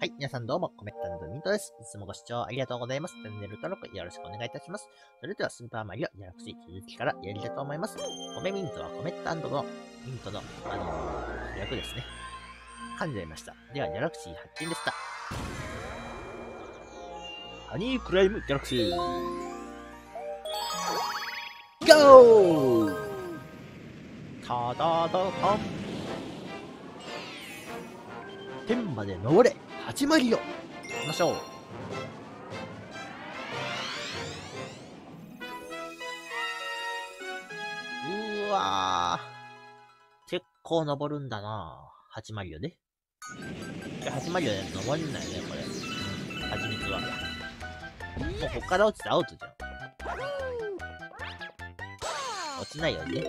はい、皆さんどうも、コメットミントです。いつもご視聴ありがとうございます。チャンネル登録よろしくお願いいたします。それでは、スーパーマリオギャラクシー続きからやりたいと思います。コメミントはコメットのミントの、あのー、略ですね。噛んじゃいました。では、ギャラクシー発見でした。ハニークライムギャラクシー。ゴーただだたん。天まで登れ始まりよ行きましょううわー結構登るんだな8マリオね。8マリオで登んないね、これ。はちみつは。もうこっから落ちてアウトじゃん。落ちないよね。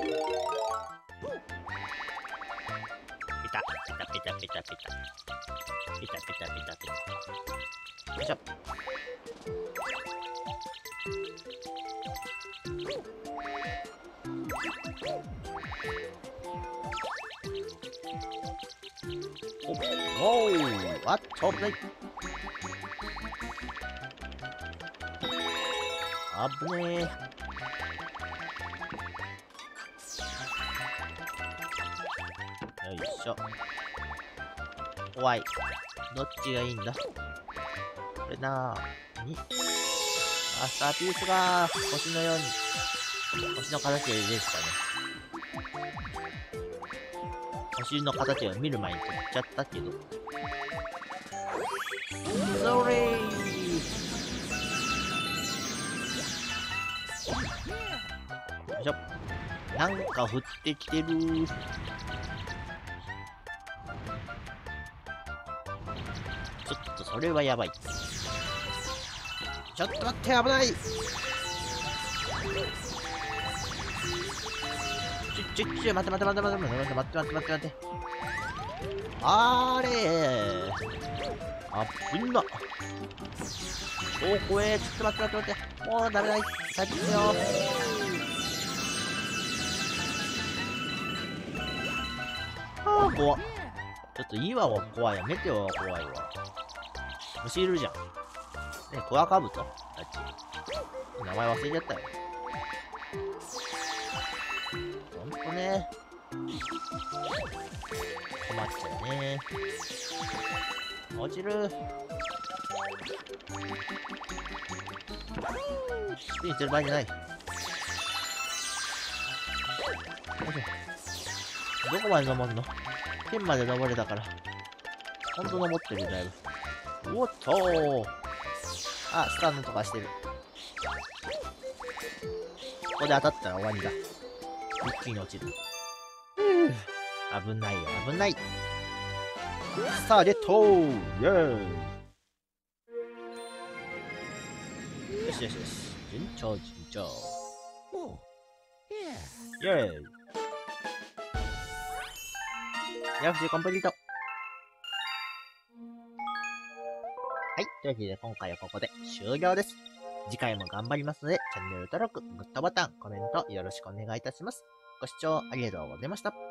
ペタ、ペタペタペタペタ。ペタペタよいしょ。おい。危ねえよいしょ怖いどっちがいいんだ？これなーに。あスターピースが星のように。星の形でですかね。星の形を見る前に取っちゃったけど。それーよいしょ。なんか降ってきてる。ちょっとそれはやばい。ちょっと待って、危ないちょ、ちょ、ちょ、待って待って待って待って待って待って待って待って待って。あれー。あぶんな。お、怖え。ちょっと待って待って待って。もうダメだ。帰ってくよ。あー、怖っ。ちょっと岩は怖いや。メテオは怖いわ。虫いるじゃん。ね、クワカブト？あっち。名前忘れちゃったよ。ほんとね。困っちゃうね。落ちる。スピンしてる場合じゃない。どこまで登るの？天まで登れたから。ほんと登ってるだいぶ。おっとーあ、スタンドとかしてる。ここで当たったら終わりだ。一気に落ちる。危ないよ、危ない。さあ、レッドイェーイよしよしよし。順調、順調。イェーイヤフシコンプリート。はい。というわけで、今回はここで終了です。次回も頑張りますので、チャンネル登録、グッドボタン、コメントよろしくお願いいたします。ご視聴ありがとうございました。